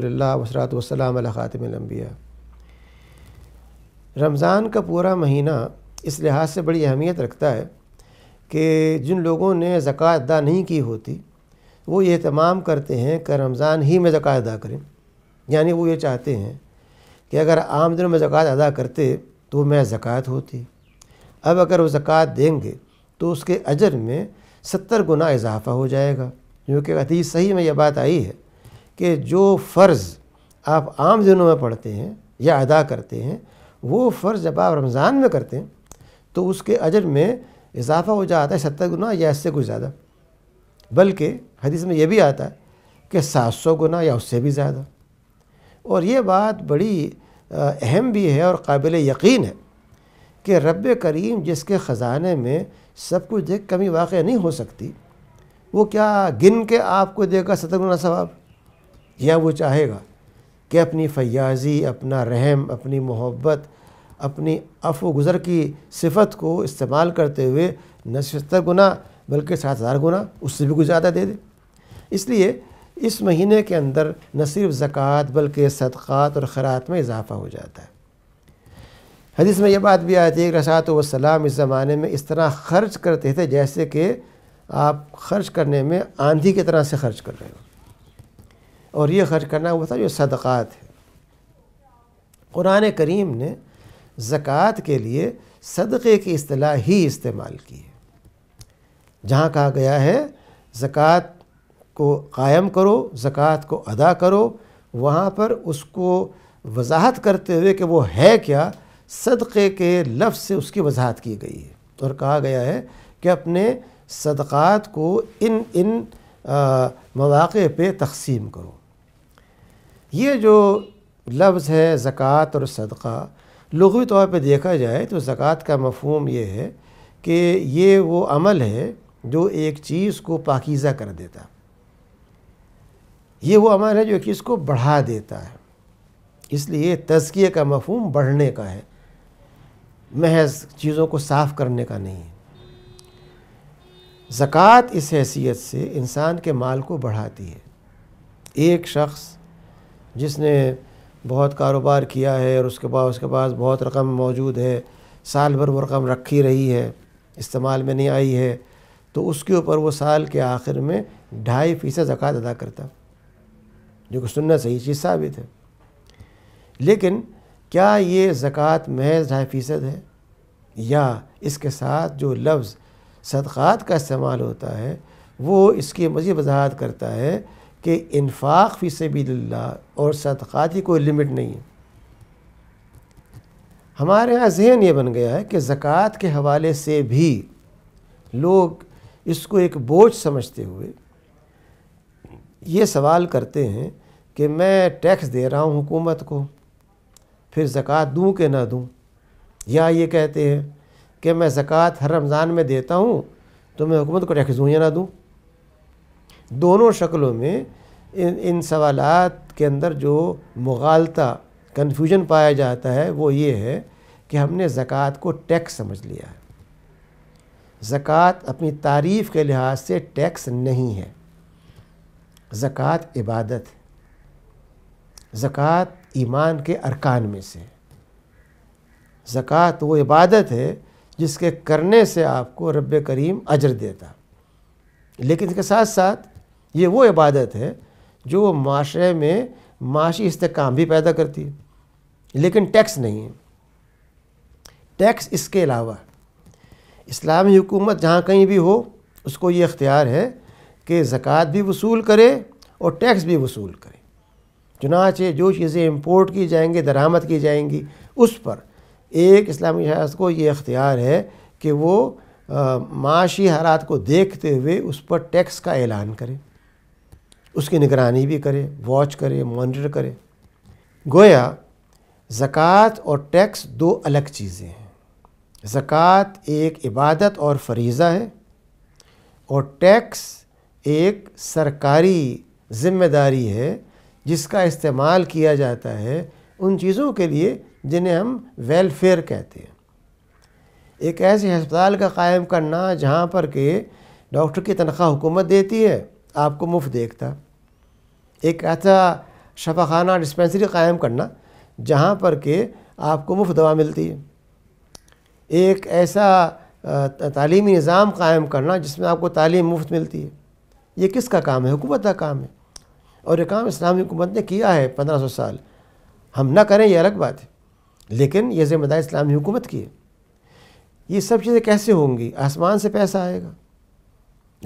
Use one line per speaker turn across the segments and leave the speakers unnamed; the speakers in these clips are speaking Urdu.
للہ وسرات وسلام علیہ خاتم الانبیاء۔ رمضان کا پورا مہینہ اس لحاظ سے بڑی اہمیت رکھتا ہے کہ جن لوگوں نے زکوٰۃ ادا نہیں کی ہوتی، وہ یہ اہتمام کرتے ہیں کہ رمضان ہی میں زکوٰۃ ادا کریں۔ یعنی وہ یہ چاہتے ہیں کہ اگر عام دنوں میں زکوٰۃ ادا کرتے تو میں زکوٰۃ ہوتی۔ اب اگر وہ زکوٰۃ دیں گے تو اس کے اجر میں ستر گنا اضافہ ہو جائے گا۔ کیونکہ حدیث صحیح میں یہ بات آئی ہے۔ کہ جو فرض آپ عام دنوں میں پڑھتے ہیں یا ادا کرتے ہیں، وہ فرض جب آپ رمضان میں کرتے ہیں، تو اس کے اجر میں اضافہ ہو جاتا ہے ستر گنا یا اس سے کچھ زیادہ۔ بلکہ حدیث میں یہ بھی آتا ہے کہ سات سو گنا یا اس سے بھی زیادہ۔ اور یہ بات بڑی اہم بھی ہے اور قابل یقین ہے کہ رب کریم جس کے خزانے میں سب کچھ دیکھ کمی واقع نہیں ہو سکتی، وہ کیا گن کے آپ کو دے گا ستر گنا ثواب؟ یا وہ چاہے گا کہ اپنی فیاضی، اپنا رحم، اپنی محبت، اپنی و گزر کی صفت کو استعمال کرتے ہوئے نہ ستر گنا بلکہ سات ہزار گنا اس سے بھی کچھ زیادہ دے دے۔ اس لیے اس مہینے کے اندر نہ صرف زکوٰۃ بلکہ صدقات اور خیرات میں اضافہ ہو جاتا ہے۔ حدیث میں یہ بات بھی آتی ہے کہ رسات وسلام اس زمانے میں اس طرح خرچ کرتے تھے جیسے کہ آپ خرچ کرنے میں آندھی کی طرح سے خرچ کر رہے ہو۔ اور یہ خرچ کرنا وہ تھا جو صدقات ہے قرآن کریم نے زکوٰۃ کے لیے صدقے کی اصطلاح ہی استعمال کی ہے۔ جہاں کہا گیا ہے، زکوٰۃ کو قائم کرو، زکوٰۃ کو ادا کرو، وہاں پر اس کو وضاحت کرتے ہوئے کہ وہ ہے کیا، صدقے کے لفظ سے اس کی وضاحت کی گئی ہے۔ اور کہا گیا ہے کہ اپنے صدقات کو ان ان مواقع پہ تقسیم کرو۔ یہ جو لفظ ہے زکوٰۃ اور صدقہ، لغوی طور پہ دیکھا جائے تو زکوٰۃ کا مفہوم یہ ہے کہ یہ وہ عمل ہے جو ایک چیز کو پاکیزہ کر دیتا یہ وہ عمل ہے جو ایک چیز کو بڑھا دیتا ہے۔ اس لیے تزکیے کا مفہوم بڑھنے کا ہے۔ محض چیزوں کو صاف کرنے کا نہیں۔ ہے زکوٰۃ اس حیثیت سے انسان کے مال کو بڑھاتی ہے۔ ایک شخص جس نے بہت کاروبار کیا ہے اور اس کے بعد اس کے پاس بہت رقم موجود ہے، سال بھر وہ رقم رکھی رہی ہے، استعمال میں نہیں آئی ہے، تو اس کے اوپر وہ سال کے آخر میں ڈھائی فیصد زکوٰۃ ادا کرتا۔ جو کہ سننا صحیح چیز ثابت ہے۔ لیکن کیا یہ زکوٰۃ محض ڈھائی فیصد ہے؟ یا اس کے ساتھ جو لفظ صدقات کا استعمال ہوتا ہے، وہ اس کی مزید وضاحت کرتا ہے کہ انفاق فی سبیل اللہ اور صدقات کی کوئی لمٹ نہیں ہے۔ ہمارے ہاں ذہن یہ بن گیا ہے کہ زکوٰۃ کے حوالے سے بھی لوگ اس کو ایک بوجھ سمجھتے ہوئے یہ سوال کرتے ہیں کہ میں ٹیکس دے رہا ہوں حکومت کو، پھر زکوٰۃ دوں کہ نہ دوں؟ یا یہ کہتے ہیں کہ میں زکوٰۃ ہر رمضان میں دیتا ہوں تو میں حکومت کو ٹیکس دوں یا نہ دوں؟ دونوں شکلوں میں ان ان سوالات کے اندر جو مغالطہ کنفیوژن پایا جاتا ہے، وہ یہ ہے کہ ہم نے زکوٰۃ کو ٹیکس سمجھ لیا ہے۔ زکوٰۃ اپنی تعریف کے لحاظ سے ٹیکس نہیں ہے۔ زکوٰۃ عبادت ہے۔ زکوٰۃ ایمان کے ارکان میں سے زکوٰۃ وہ عبادت ہے جس کے کرنے سے آپ کو رب کریم اجر دیتا۔ لیکن اس کے ساتھ ساتھ یہ وہ عبادت ہے جو معاشرے میں معاشی استحکام بھی پیدا کرتی ہے، لیکن ٹیکس نہیں ہے۔ ٹیکس اس کے علاوہ اسلامی حکومت جہاں کہیں بھی ہو، اس کو یہ اختیار ہے کہ زکوٰۃ بھی وصول کرے اور ٹیکس بھی وصول کرے۔ چنانچہ جو چیزیں امپورٹ کی جائیں گی، درآمد کی جائیں گی، اس پر ایک اسلامی ریاست کو یہ اختیار ہے کہ وہ معاشی حالات کو دیکھتے ہوئے اس پر ٹیکس کا اعلان کرے۔ اس کی نگرانی بھی کرے واچ کرے مانیٹر کرے۔ گویا، زکوٰۃ اور ٹیکس دو الگ چیزیں ہیں۔ زکوٰۃ ایک عبادت اور فریضہ ہے اور ٹیکس ایک سرکاری ذمہ داری ہے، جس کا استعمال کیا جاتا ہے ان چیزوں کے لیے جنہیں ہم ویلفیئر کہتے ہیں۔ ایک ایسے ہسپتال کا قائم کرنا جہاں پر کہ ڈاکٹر کی تنخواہ حکومت دیتی ہے۔ آپ کو مفت دیکھتا۔ ایک ایسا شفا خانہ ڈسپینسری قائم کرنا جہاں پر کہ آپ کو مفت دوا ملتی ہے۔ ایک ایسا تعلیمی نظام قائم کرنا جس میں آپ کو تعلیم مفت ملتی ہے۔ یہ کس کا کام ہے؟ حکومت کا کام ہے۔ اور یہ کام اسلامی حکومت نے کیا ہے پندرہ سو سال۔ ہم نہ کریں یہ الگ بات ہے۔ لیکن یہ ذمہ داری اسلامی حکومت کی ہے۔ یہ سب چیزیں کیسے ہوں گی؟ آسمان سے پیسہ آئے گا۔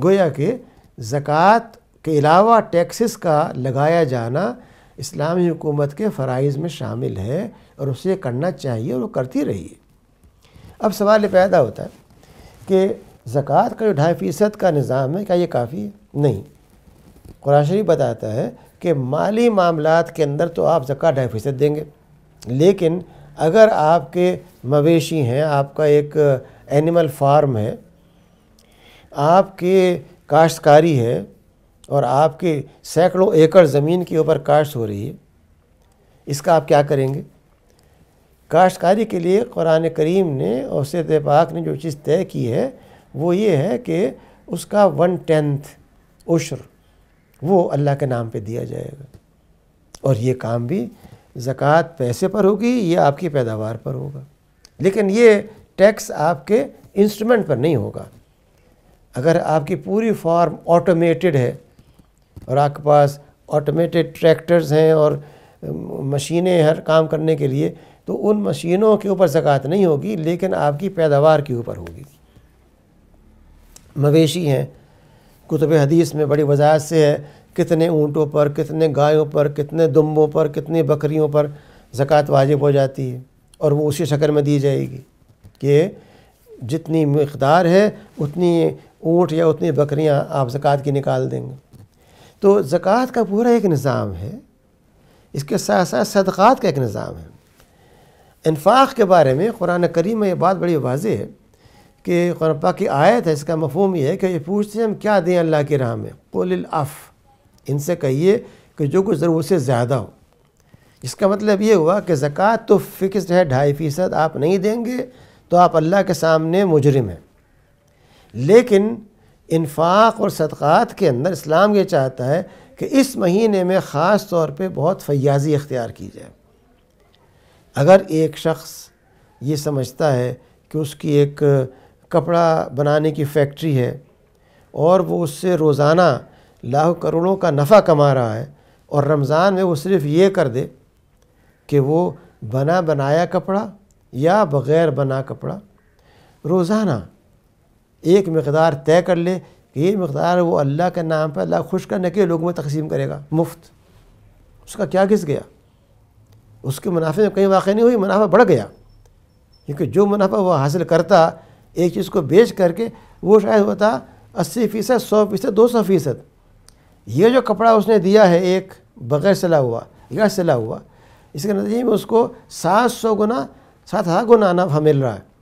گویا کہ زکوٰۃ کے علاوہ ٹیکسز کا لگایا جانا اسلامی حکومت کے فرائض میں شامل ہے اور اسے کرنا چاہیے اور وہ کرتی رہی ہے۔ اب سوال یہ پیدا ہوتا ہے کہ زکوٰۃ کا جو ڈھائی فیصد کا نظام ہے، کیا یہ کافی ہے؟ نہیں۔ قرآن شریف بتاتا ہے کہ مالی معاملات کے اندر تو آپ زکوٰۃ ڈھائی فیصد دیں گے، لیکن اگر آپ کے مویشی ہیں، آپ کا ایک اینیمل فارم ہے، آپ کے کاشتکاری ہے اور آپ کے سینکڑوں ایکڑ زمین کے اوپر کاشت ہو رہی ہے، اس کا آپ کیا کریں گے؟ کاشتکاری کے لیے قرآن کریم نے اور سید پاک نے جو چیز طے کی ہے، وہ یہ ہے کہ اس کا ون ٹینتھ عشر وہ اللہ کے نام پہ دیا جائے گا۔ اور یہ کام بھی زکوٰۃ پیسے پر ہوگی یا آپ کی پیداوار پر ہوگا۔ لیکن یہ ٹیکس آپ کے انسٹرومنٹ پر نہیں ہوگا۔ اگر آپ کی پوری فارم آٹومیٹڈ ہے اور آپ کے پاس آٹومیٹڈ ٹریکٹرز ہیں اور مشینیں ہر کام کرنے کے لیے، تو ان مشینوں کے اوپر زکوٰۃ نہیں ہوگی، لیکن آپ کی پیداوار کے اوپر ہوگی۔ مویشی ہیں، کتب حدیث میں بڑی وضاحت سے ہے، کتنے اونٹوں پر، کتنے گایوں پر، کتنے دمبوں پر، کتنی بکریوں پر زکوٰۃ واجب ہو جاتی ہے اور وہ اسی شکل میں دی جائے گی کہ جتنی مقدار ہے، اتنی اونٹ یا اتنی بکریاں آپ زکوٰۃ کی نکال دیں گے۔ تو زکوٰۃ کا پورا ایک نظام ہے، اس کے ساتھ ساتھ صدقات کا ایک نظام ہے۔ انفاق کے بارے میں قرآن کریم میں یہ بات بڑی واضح ہے کہ قرآن پاک کی آیت ہے، اس کا مفہوم یہ ہے کہ یہ پوچھتے ہیں ہم کیا دیں اللہ کی راہ میں۔ قول الاف ان سے کہیے کہ جو کچھ ضرور سے زیادہ ہو۔ اس کا مطلب یہ ہوا کہ زکوٰۃ تو فکس ہے، ڈھائی فیصد آپ نہیں دیں گے تو آپ اللہ کے سامنے مجرم ہیں۔ لیکن انفاق اور صدقات کے اندر اسلام یہ چاہتا ہے کہ اس مہینے میں خاص طور پہ بہت فیاضی اختیار کی جائے۔ اگر ایک شخص یہ سمجھتا ہے کہ اس کی ایک کپڑا بنانے کی فیکٹری ہے اور وہ اس سے روزانہ لاکھ کروڑوں کا نفع کما رہا ہے اور رمضان میں وہ صرف یہ کر دے کہ وہ بنا بنایا کپڑا یا بغیر بنا کپڑا روزانہ ایک مقدار طے کر لے کہ یہ مقدار وہ اللہ کے نام پر اللہ خوش کرنے کے لوگوں میں تقسیم کرے گا، مفت۔ اس کا کیا گھس گیا؟ اس کے منافع میں کہیں واقع نہیں ہوئی، منافع بڑھ گیا۔ کیونکہ جو منافع وہ حاصل کرتا، ایک چیز کو بیچ کر کے وہ شاید ہوتا اسی فیصد، سو فیصد، دو سو فیصد۔ یہ جو کپڑا اس نے دیا ہے ایک بغیر سلا ہوا، یا سلا ہوا، اس کے نتیجے میں اس کو سات سو گنا، سات ہزار گنا نفع مل رہا ہے۔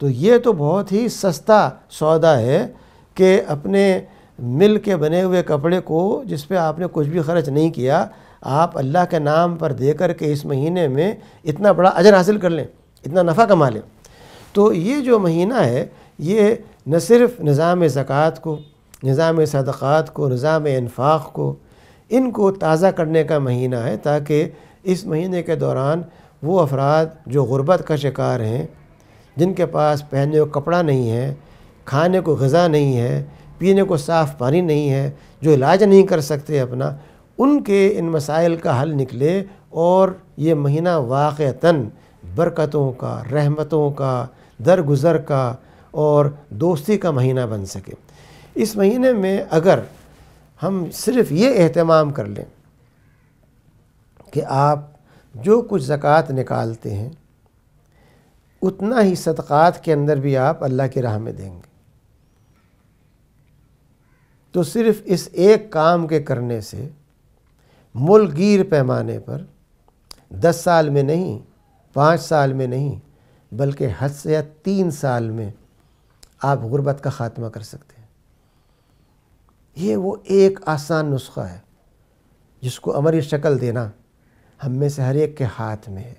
تو یہ تو بہت ہی سستا سودا ہے کہ اپنے مل کے بنے ہوئے کپڑے کو جس پہ آپ نے کچھ بھی خرچ نہیں کیا، آپ اللہ کے نام پر دے کر کے اس مہینے میں اتنا بڑا اجر حاصل کر لیں، اتنا نفع کما لیں۔ تو یہ جو مہینہ ہے، یہ نہ صرف نظام زکوٰۃ کو، نظام صدقات کو، نظام انفاق کو، ان کو تازہ کرنے کا مہینہ ہے تاکہ اس مہینے کے دوران وہ افراد جو غربت کا شکار ہیں جن کے پاس پہننے کو کپڑا نہیں ہے، کھانے کو غذا نہیں ہے، پینے کو صاف پانی نہیں ہے، جو علاج نہیں کر سکتے اپنا، ان کے ان مسائل کا حل نکلے اور یہ مہینہ واقعتاً برکتوں کا، رحمتوں کا، درگزر کا اور دوستی کا مہینہ بن سکے۔ اس مہینے میں اگر ہم صرف یہ اہتمام کر لیں کہ آپ جو کچھ زکوٰۃ نکالتے ہیں اتنا ہی صدقات کے اندر بھی آپ اللہ کی راہ میں دیں گے۔ تو صرف اس ایک کام کے کرنے سے ملک گیر پیمانے پر دس سال میں نہیں، پانچ سال میں نہیں، بلکہ حد سے یا تین سال میں آپ غربت کا خاتمہ کر سکتے ہیں۔ یہ وہ ایک آسان نسخہ ہے جس کو عمری شکل دینا ہم میں سے ہر ایک کے ہاتھ میں ہے۔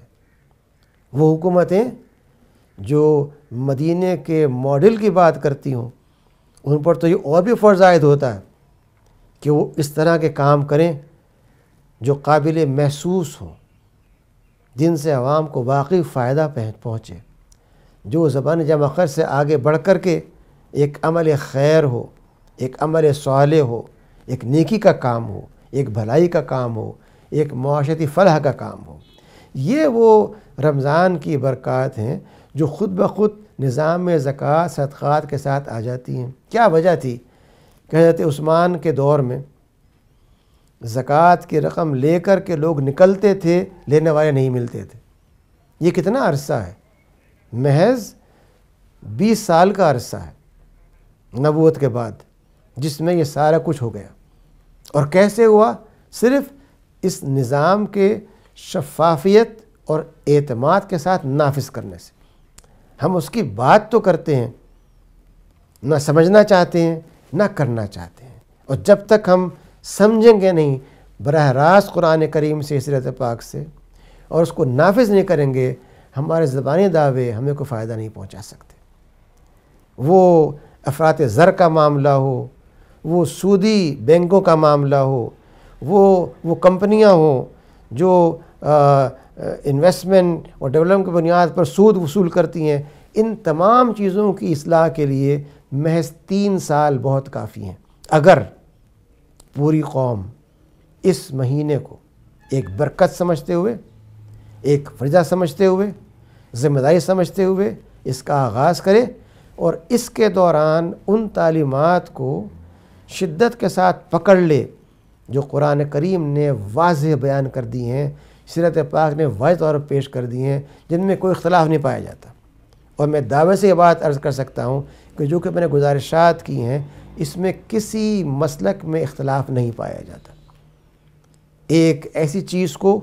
وہ حکومتیں جو مدینہ کے ماڈل کی بات کرتی ہوں، ان پر تو یہ اور بھی فرض عائد ہوتا ہے کہ وہ اس طرح کے کام کریں جو قابل محسوس ہوں، جن سے عوام کو واقعی فائدہ پہنچے، جو زبان جمع خر سے آگے بڑھ کر کے ایک عمل خیر ہو، ایک عمل صالح ہو، ایک نیکی کا کام ہو، ایک بھلائی کا کام ہو، ایک معاشرتی فلاح کا کام ہو۔ یہ وہ رمضان کی برکات ہیں جو خود بخود نظام زکوٰۃ، صدقات کے ساتھ آ جاتی ہیں۔ کیا وجہ تھی کہ حضرت عثمان کے دور میں زکوٰۃ کی رقم لے کر کے لوگ نکلتے تھے، لینے والے نہیں ملتے تھے؟ یہ کتنا عرصہ ہے؟ محض بیس سال کا عرصہ ہے نبوت کے بعد، جس میں یہ سارا کچھ ہو گیا۔ اور کیسے ہوا؟ صرف اس نظام کے شفافیت اور اعتماد کے ساتھ نافذ کرنے سے۔ ہم اس کی بات تو کرتے ہیں، نہ سمجھنا چاہتے ہیں، نہ کرنا چاہتے ہیں۔ اور جب تک ہم سمجھیں گے نہیں، براہ راست قرآن کریم سے اسرت پاک سے اور اس کو نافذ نہیں کریں گے، ہمارے زبانی دعوے ہمیں کوئی فائدہ نہیں پہنچا سکتے۔ وہ افراد زر کا معاملہ ہو، وہ سودی بینکوں کا معاملہ ہو، وہ وہ کمپنیاں ہوں جو انویسٹمنٹ اور ڈیولپمنٹ کی بنیاد پر سود وصول کرتی ہیں۔ ان تمام چیزوں کی اصلاح کے لیے محض تین سال بہت کافی ہیں۔ اگر پوری قوم اس مہینے کو ایک برکت سمجھتے ہوئے، ایک فرضہ سمجھتے ہوئے، ذمہ داری سمجھتے ہوئے اس کا آغاز کرے اور اس کے دوران ان تعلیمات کو شدت کے ساتھ پکڑ لے، جو قرآن کریم نے واضح بیان کر دی ہیں۔ سیرت پاک نے واضح طور پر پیش کر دی ہیں جن میں کوئی اختلاف نہیں پایا جاتا۔ اور میں دعوے سے یہ بات عرض کر سکتا ہوں کہ جو کہ میں نے گزارشات کی ہیں، اس میں کسی مسلک میں اختلاف نہیں پایا جاتا۔ ایک ایسی چیز کو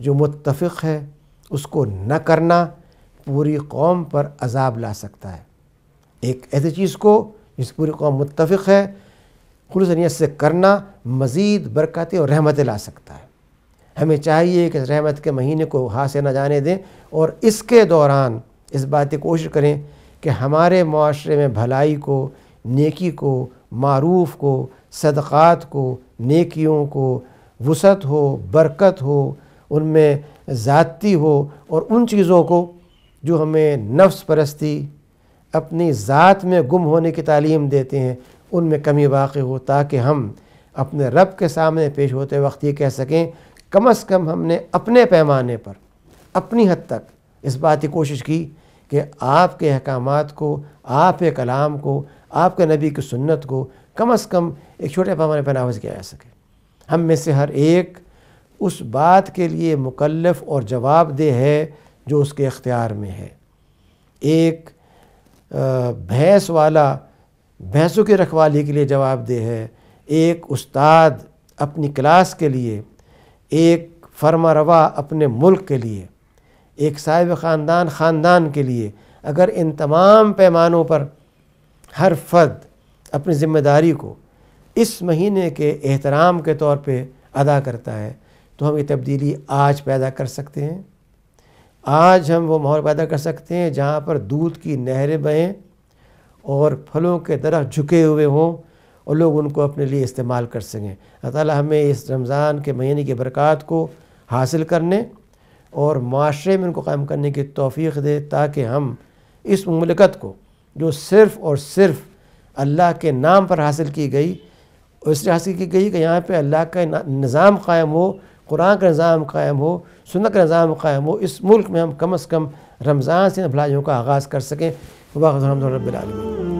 جو متفق ہے، اس کو نہ کرنا پوری قوم پر عذاب لا سکتا ہے۔ ایک ایسی چیز کو جس پوری قوم متفق ہے خلوص نیت سے کرنا مزید برکتیں اور رحمتیں لا سکتا ہے۔ ہمیں چاہیے کہ رحمت کے مہینے کو ہاتھ سے نہ جانے دیں اور اس کے دوران اس بات کی کوشش کریں کہ ہمارے معاشرے میں بھلائی کو، نیکی کو، معروف کو، صدقات کو، نیکیوں کو وسعت ہو، برکت ہو، ان میں ذاتی ہو اور ان چیزوں کو جو ہمیں نفس پرستی، اپنی ذات میں گم ہونے کی تعلیم دیتے ہیں، ان میں کمی واقع ہو تاکہ ہم اپنے رب کے سامنے پیش ہوتے وقت یہ کہہ سکیں کم از کم ہم نے اپنے پیمانے پر اپنی حد تک اس بات کی کوشش کی کہ آپ کے احکامات کو، آپ کے کلام کو، آپ کے نبی کی سنت کو کم از کم ایک چھوٹے پیمانے پر نافذ کیا جا سکے۔ ہم میں سے ہر ایک اس بات کے لیے مکلف اور جواب دہ ہے جو اس کے اختیار میں ہے۔ ایک بھینس والا بھینسوں کی رکھوالی کے لیے جواب دہ ہے۔ ایک، استاد اپنی کلاس کے لیے ایک فرما روا اپنے ملک کے لیے، ایک صاحب خاندان خاندان کے لیے۔ اگر ان تمام پیمانوں پر ہر فرد اپنی ذمہ داری کو اس مہینے کے احترام کے طور پہ ادا کرتا ہے، تو ہم یہ تبدیلی آج پیدا کر سکتے ہیں۔ آج ہم وہ ماحول پیدا کر سکتے ہیں جہاں پر دودھ کی نہریں بہیں اور پھلوں کے درخت جھکے ہوئے ہوں۔ اور لوگ ان کو اپنے لیے استعمال کر سکیں۔ اللہ تعالیٰ ہمیں اس رمضان کے مہینے کی برکات کو حاصل کرنے اور معاشرے میں ان کو قائم کرنے کی توفیق دے تاکہ ہم اس مملکت کو جو صرف اور صرف اللہ کے نام پر حاصل کی گئی اور اس لیے حاصل کی گئی کہ یہاں پہ اللہ کا نظام قائم ہو، قرآن کا نظام قائم ہو، سنت کا نظام قائم ہو، اس ملک میں ہم کم از کم رمضان سے بھلائیوں کا آغاز کر سکیں۔ واقع الحمد رب العالمین۔